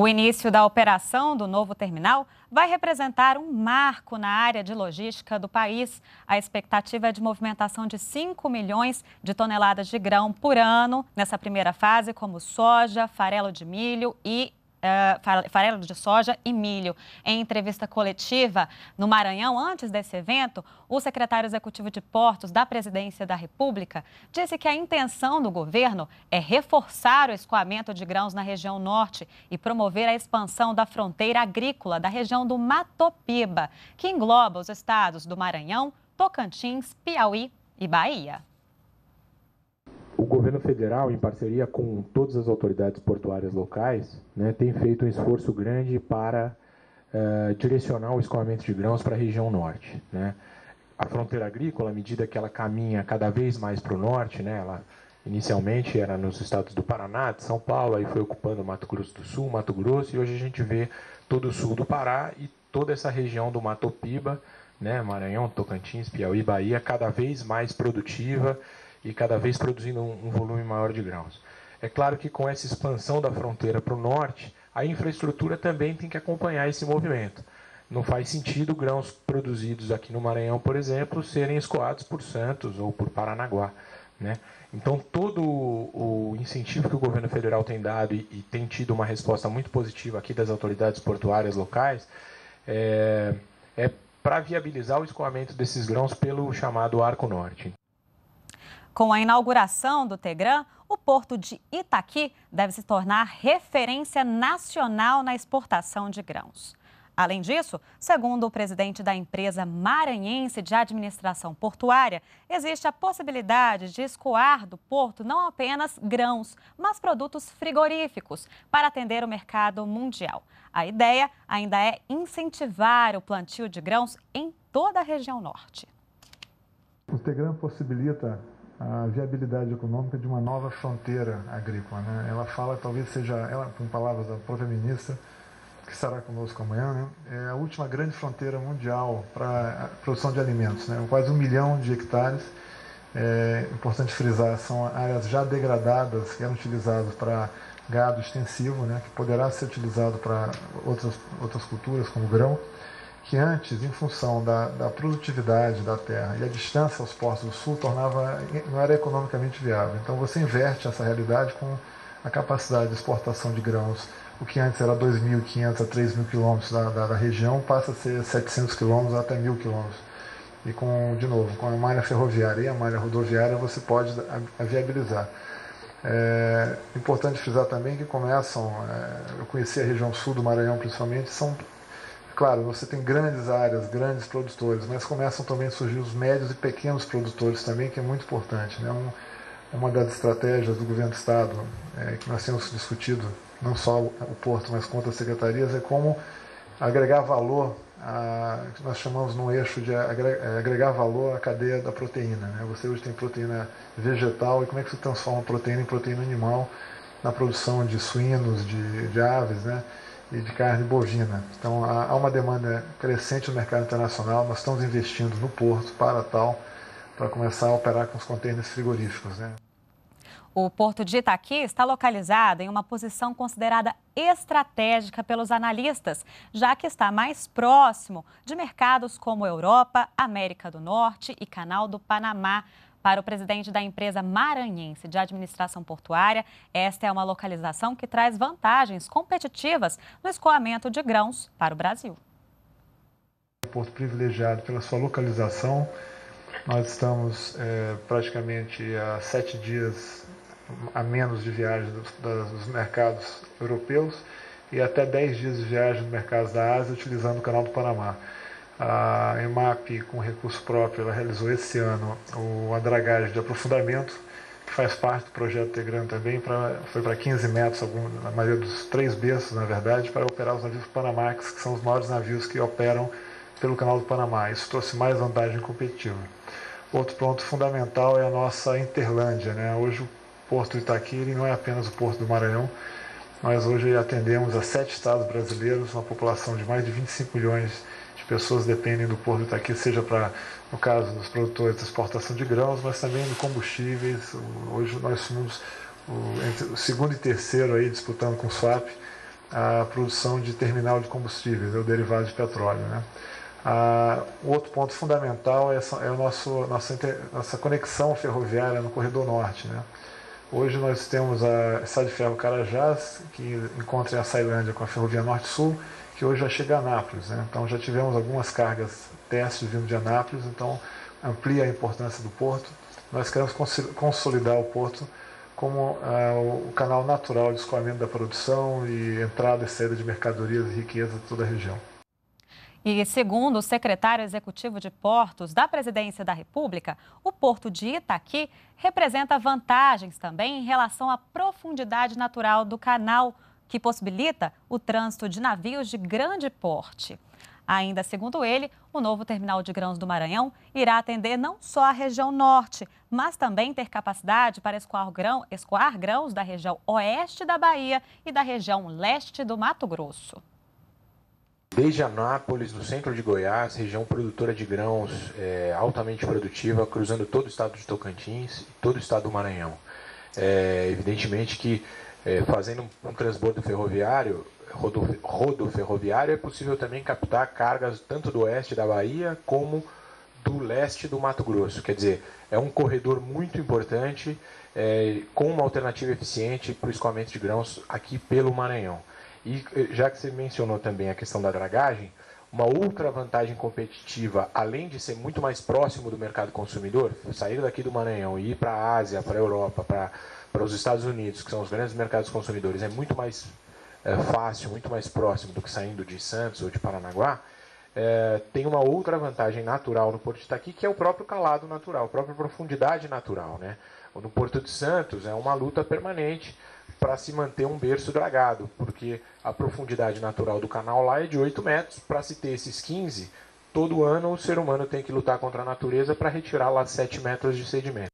O início da operação do novo terminal vai representar um marco na área de logística do país. A expectativa é de movimentação de 5 milhões de toneladas de grão por ano nessa primeira fase, como soja, farelo de milho e uh, farelo de soja e milho. Em entrevista coletiva no Maranhão, antes desse evento, o secretário executivo de Portos da Presidência da República disse que a intenção do governo é reforçar o escoamento de grãos na região norte e promover a expansão da fronteira agrícola da região do Matopiba, que engloba os estados do Maranhão, Tocantins, Piauí e Bahia governo federal, em parceria com todas as autoridades portuárias locais, né, tem feito um esforço grande para uh, direcionar o escoamento de grãos para a região norte. Né? A fronteira agrícola, à medida que ela caminha cada vez mais para o norte, né, ela inicialmente era nos estados do Paraná, de São Paulo, aí foi ocupando Mato Grosso do Sul, Mato Grosso, e hoje a gente vê todo o sul do Pará e toda essa região do Mato Piba, né, Maranhão, Tocantins, Piauí, Bahia, cada vez mais produtiva e cada vez produzindo um, um volume maior de grãos. É claro que com essa expansão da fronteira para o norte, a infraestrutura também tem que acompanhar esse movimento. Não faz sentido grãos produzidos aqui no Maranhão, por exemplo, serem escoados por Santos ou por Paranaguá. Né? Então, todo o incentivo que o governo federal tem dado e, e tem tido uma resposta muito positiva aqui das autoridades portuárias locais é, é para viabilizar o escoamento desses grãos pelo chamado Arco Norte. Com a inauguração do Tegran, o porto de Itaqui deve se tornar referência nacional na exportação de grãos. Além disso, segundo o presidente da empresa maranhense de administração portuária, existe a possibilidade de escoar do porto não apenas grãos, mas produtos frigoríficos para atender o mercado mundial. A ideia ainda é incentivar o plantio de grãos em toda a região norte. O Tegran possibilita a viabilidade econômica de uma nova fronteira agrícola. Né? Ela fala, talvez seja, ela, com palavras da própria ministra, que estará conosco amanhã, né? é a última grande fronteira mundial para a produção de alimentos. Né? Quase um milhão de hectares. É importante frisar, são áreas já degradadas que eram utilizadas para gado extensivo, né? que poderá ser utilizado para outras, outras culturas, como grão que antes, em função da, da, produtividade da terra e a distância aos portos do sul, tornava, não era economicamente viável. Então você inverte essa realidade com a capacidade de exportação de grãos. O que antes era 2.500 a 3.000 quilômetros da, da, da, região passa a ser 700 quilômetros até 1.000 quilômetros. E com, de novo, com a malha ferroviária e a malha rodoviária você pode a, a viabilizar. É importante frisar também que começam, é, eu conheci a região sul do Maranhão principalmente, são Claro, você tem grandes áreas, grandes produtores, mas começam também a surgir os médios e pequenos produtores também, que é muito importante. Né? Um, uma das estratégias do governo do Estado, é, que nós temos discutido, não só o Porto, mas com outras secretarias, é como agregar valor, a, nós chamamos num eixo de agregar, agregar valor à cadeia da proteína. Né? Você hoje tem proteína vegetal, e como é que você transforma proteína em proteína animal na produção de suínos, de, de aves, né? E de carne bovina. Então há uma demanda crescente no mercado internacional, nós estamos investindo no porto para tal, para começar a operar com os contêineres frigoríficos. Né? O porto de Itaqui está localizado em uma posição considerada estratégica pelos analistas, já que está mais próximo de mercados como Europa, América do Norte e Canal do Panamá. Para o presidente da empresa maranhense de administração portuária, esta é uma localização que traz vantagens competitivas no escoamento de grãos para o Brasil. Porto privilegiado pela sua localização. Nós estamos é, praticamente a sete dias a menos de viagem dos, dos mercados europeus e até dez dias de viagem dos mercados da Ásia utilizando o canal do Panamá. A EMAP, com recurso próprio, ela realizou esse ano o, a dragagem de aprofundamento, que faz parte do projeto Tegran também, pra, foi para 15 metros, algum, na maioria dos três berços, na verdade, para operar os navios Panamax, que são os maiores navios que operam pelo Canal do Panamá. Isso trouxe mais vantagem competitiva. Outro ponto fundamental é a nossa Interlândia. Né? Hoje o Porto de Itaqui não é apenas o Porto do Maranhão, nós hoje atendemos a sete estados brasileiros, uma população de mais de 25 milhões pessoas dependem do Porto Itaqui, seja para, no caso dos produtores de exportação de grãos, mas também de combustíveis. Hoje nós somos o, entre o segundo e terceiro aí disputando com o SWAP a produção de terminal de combustíveis, ou derivado de petróleo. Né? Ah, o outro ponto fundamental é, é o nosso, nossa, nossa conexão ferroviária no corredor norte. Né? Hoje nós temos a Estrada de Ferro Carajás, que encontra a Sailândia com a Ferrovia Norte-Sul, que hoje já chega a Anápolis. Né? Então já tivemos algumas cargas testes vindo de Anápolis, então amplia a importância do porto. Nós queremos consolidar o porto como ah, o canal natural de escoamento da produção e entrada e saída de mercadorias e riqueza de toda a região. E segundo o secretário executivo de Portos da Presidência da República, o porto de Itaqui representa vantagens também em relação à profundidade natural do canal, que possibilita o trânsito de navios de grande porte. Ainda segundo ele, o novo terminal de grãos do Maranhão irá atender não só a região norte, mas também ter capacidade para escoar, grão, escoar grãos da região oeste da Bahia e da região leste do Mato Grosso. Desde Anápolis, no centro de Goiás, região produtora de grãos é, altamente produtiva, cruzando todo o estado de Tocantins e todo o estado do Maranhão. É, evidentemente que é, fazendo um, um transbordo ferroviário, rodo, rodo ferroviário, é possível também captar cargas tanto do oeste da Bahia como do leste do Mato Grosso. Quer dizer, é um corredor muito importante, é, com uma alternativa eficiente para o escoamento de grãos aqui pelo Maranhão. E eh, já que você mencionou também a questão da dragagem, uma outra vantagem competitiva, além de ser muito mais próximo do mercado consumidor, sair daqui do Maranhão e ir para a Ásia, para a Europa, para, para os Estados Unidos, que são os grandes mercados consumidores, é muito mais é, fácil, muito mais próximo do que saindo de Santos ou de Paranaguá, é, tem uma outra vantagem natural no Porto de Itaqui, que é o próprio calado natural, a própria profundidade natural. Né? No Porto de Santos é uma luta permanente para se manter um berço dragado, porque a profundidade natural do canal lá é de 8 metros. Para se ter esses 15, todo ano o ser humano tem que lutar contra a natureza para retirar lá 7 metros de sedimento.